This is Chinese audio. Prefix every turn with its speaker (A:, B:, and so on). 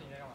A: 你在干嘛？